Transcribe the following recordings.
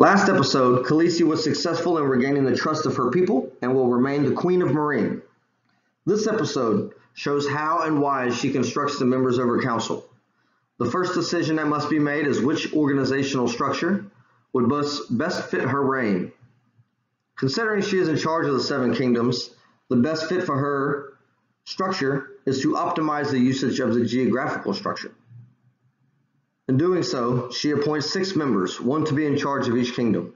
Last episode, Khaleesi was successful in regaining the trust of her people and will remain the Queen of Meereen. This episode shows how and why she constructs the members of her council. The first decision that must be made is which organizational structure would best fit her reign. Considering she is in charge of the Seven Kingdoms, the best fit for her structure is to optimize the usage of the geographical structure. In doing so, she appoints six members, one to be in charge of each kingdom.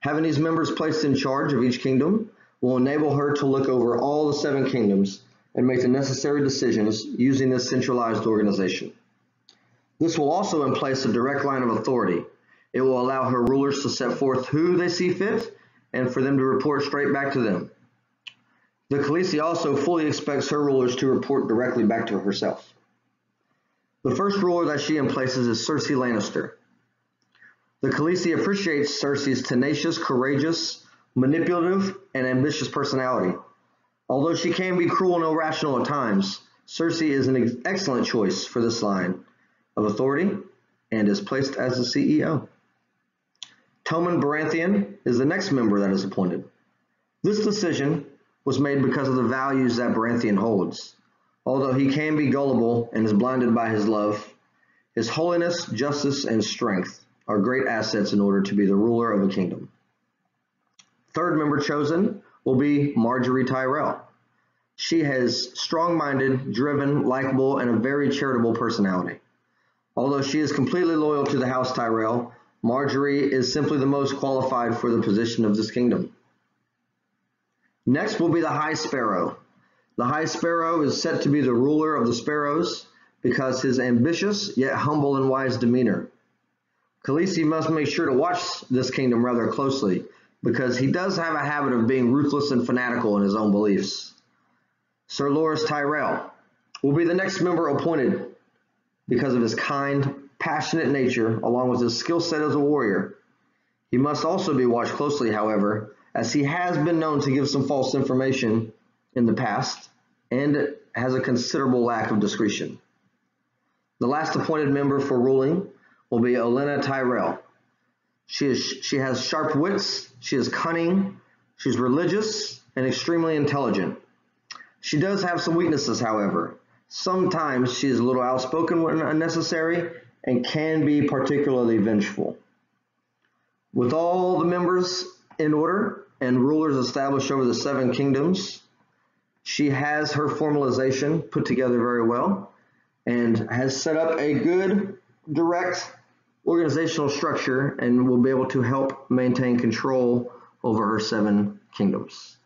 Having these members placed in charge of each kingdom will enable her to look over all the seven kingdoms and make the necessary decisions using this centralized organization. This will also in place a direct line of authority. It will allow her rulers to set forth who they see fit and for them to report straight back to them. The Khaleesi also fully expects her rulers to report directly back to herself. The first ruler that she emplaces is Cersei Lannister. The Khaleesi appreciates Cersei's tenacious, courageous, manipulative, and ambitious personality. Although she can be cruel and irrational at times, Cersei is an excellent choice for this line of authority and is placed as the CEO. Tommen Baratheon is the next member that is appointed. This decision was made because of the values that Baratheon holds. Although he can be gullible and is blinded by his love, his holiness, justice, and strength are great assets in order to be the ruler of a kingdom. Third member chosen will be Margaery Tyrell. She has strong-minded, driven, likable, and a very charitable personality. Although she is completely loyal to the House Tyrell, Marjorie is simply the most qualified for the position of this kingdom. Next will be the High Sparrow. The High Sparrow is set to be the ruler of the sparrows because his ambitious yet humble and wise demeanor. Khaleesi must make sure to watch this kingdom rather closely because he does have a habit of being ruthless and fanatical in his own beliefs. Sir Loras Tyrell will be the next member appointed because of his kind, passionate nature along with his skill set as a warrior. He must also be watched closely, however, as he has been known to give some false information in the past and has a considerable lack of discretion. The last appointed member for ruling will be Olenna Tyrell. She, is, she has sharp wits, she is cunning, she's religious, and extremely intelligent. She does have some weaknesses, however. Sometimes she is a little outspoken when unnecessary and can be particularly vengeful. With all the members in order and rulers established over the seven kingdoms, she has her formalization put together very well and has set up a good, direct organizational structure and will be able to help maintain control over her seven kingdoms.